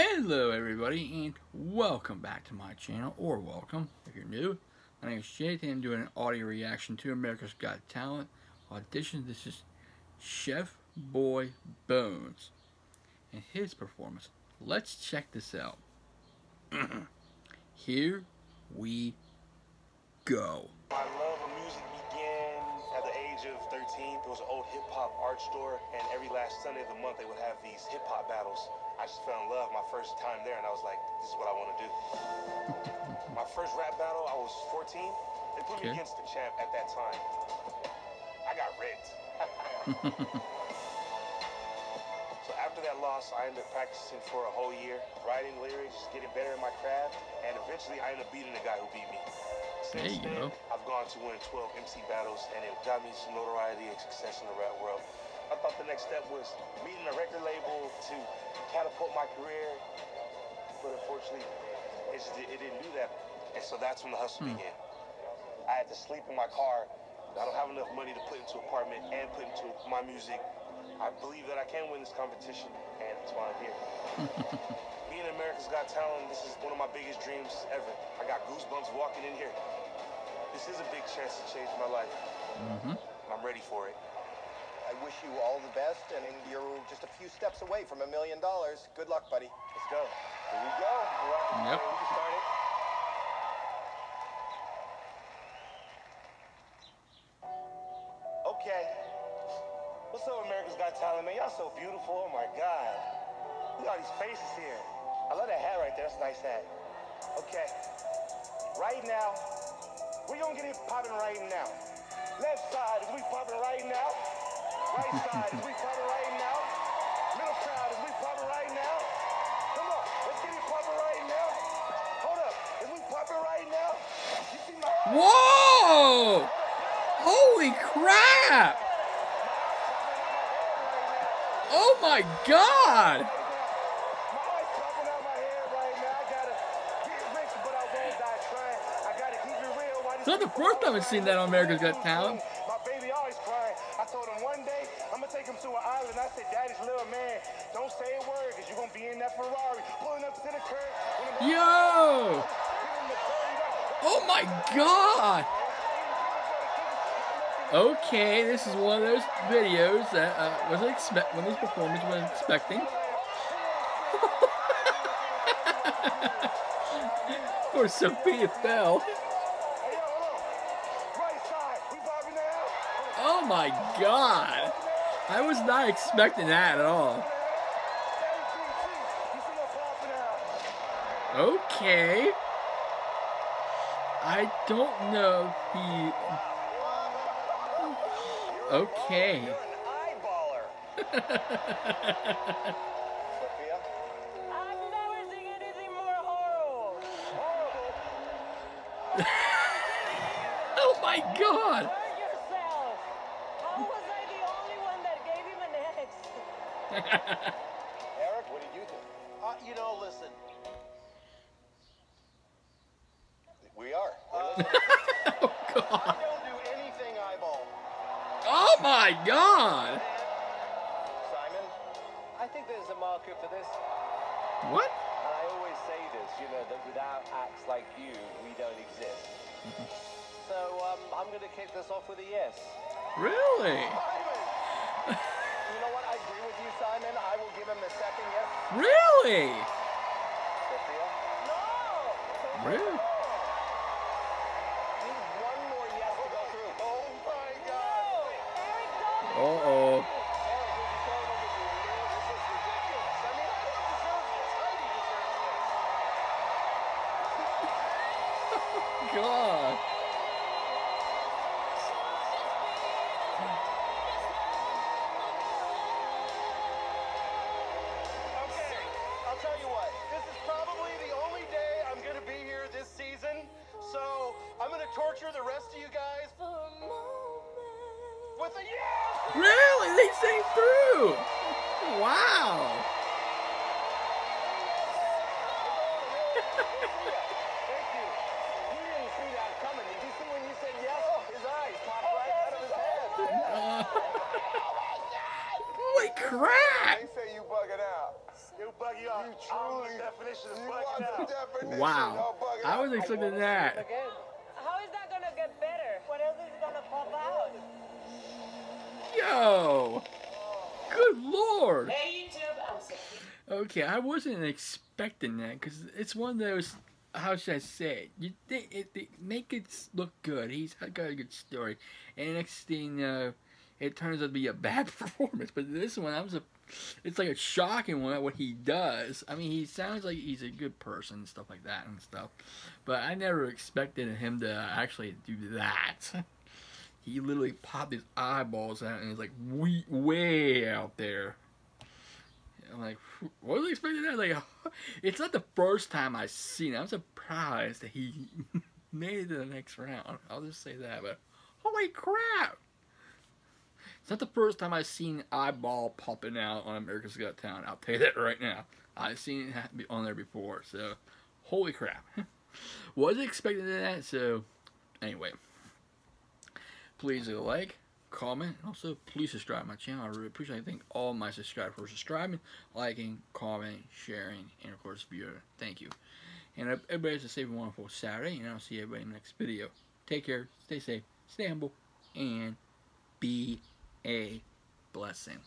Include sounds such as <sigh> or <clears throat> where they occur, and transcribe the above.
Hello everybody and welcome back to my channel, or welcome if you're new. My name is Jake and I'm doing an audio reaction to America's Got Talent audition. This is Chef Boy Bonez and his performance. Let's check this out. <clears throat> Here we go. Art store, and every last Sunday of the month they would have these hip hop battles. I just fell in love my first time there, and I was like, this is what I want to do. <laughs> my first rap battle, I was 14. They put me Okay. against the champ at that time. I got ripped. <laughs> so after that loss, I ended up practicing for a whole year, writing lyrics, getting better in my craft, and eventually I ended up beating the guy who beat me. There Since you then, go. I've gone to win 12 MC battles, and it got me some notoriety and success in the rap world. I thought the next step was meeting a record label to catapult my career, but unfortunately, it, just, it didn't do that. And so that's when the hustle Hmm. began. I had to sleep in my car. I don't have enough money to put into an apartment and put into my music. I believe that I can win this competition, and that's why I'm here. <laughs> Being America's Got Talent, this is one of my biggest dreams ever. I got goosebumps walking in here. This is a big chance to change my life. hmm I'm ready for it. I wish you all the best, and you're just a few steps away from a million dollars. Good luck, buddy. Let's go. Here we go. Yep. We're on- We can start it. Okay. What's up, America's Got Talent, man? Y'all so beautiful. Oh my God. Look at all these faces here. I love that hat right there. That's a nice hat. Okay. Right now, we're gonna get it popping right now. Left side is we popping right now. Right side is we popping right now. Middle crowd is we popping right now. Come on, let's get it popping right now. Hold up, is we popping right now? You see my Whoa! Holy crap! Oh my god! Not the first time I've seen that on America's Got Talent. My baby always crying. I told him one day I'm gonna take him to an island. I said, Daddy's little man, don't say a word, cause you're gonna be in that Ferrari, pulling up to the curb. Yo! Get in the car, you gotta- Oh my god! Okay, this is one of those videos that uh, wasn't expect one of these performers wasn't expecting. <laughs> Poor Sofia fell. My god! I was not expecting that at all. Okay. I don't know he. Okay. <laughs> Oh my god! Hurt yourself. How was I the only one that gave him an X? Eric, what did you think? Uh, you know, listen. We are. Uh, Oh <laughs> god! I don't do anything eyeball. Oh my god! Simon? I think there's a market for this. What? And I always say this, you know, that without acts like you, we don't exist. So um, I'm going to kick this off with a yes. Really? Know what? I agree with you, Simon. I will give him the second yes. Really? Sofia? Really? His head. Uh, holy crap! They say you bugging out. You bugging out. You I'm truly, the definition of you bugging out. definition Wow. I was expecting that. Again. How is that gonna get better? What else is gonna pop out? Yo! Good lord! Hey YouTube, I'm Sophie. Okay, I wasn't expecting that because it's one of those. How should I say it? You think it, they make it look good. He's got a good story, and next thing, uh, it turns out to be a <laughs> bad performance. But this one, I was a. It's like a shocking one at what he does. I mean, he sounds like he's a good person and stuff like that and stuff, but I never expected him to actually do that. <laughs> He literally popped his eyeballs out and he's like way, way out there. I'm like, what was I expecting that? Like, <laughs> it's not the first time I've seen it. I'm surprised that he <laughs> made it to the next round. I'll just say that. But holy crap! It's not the first time I've seen eyeball popping out on America's Got Talent. I'll tell you that right now. I've seen it on there before. So, holy crap! <laughs> Wasn't expecting that. So, anyway, please leave a like, comment, and also please subscribe my channel. I really appreciate it. I thank all my subscribers for subscribing, liking, commenting, sharing, and of course viewing. Thank you. And everybody has a safe and wonderful Saturday, and I'll see everybody in the next video. Take care, stay safe, stay humble, and be a blessing.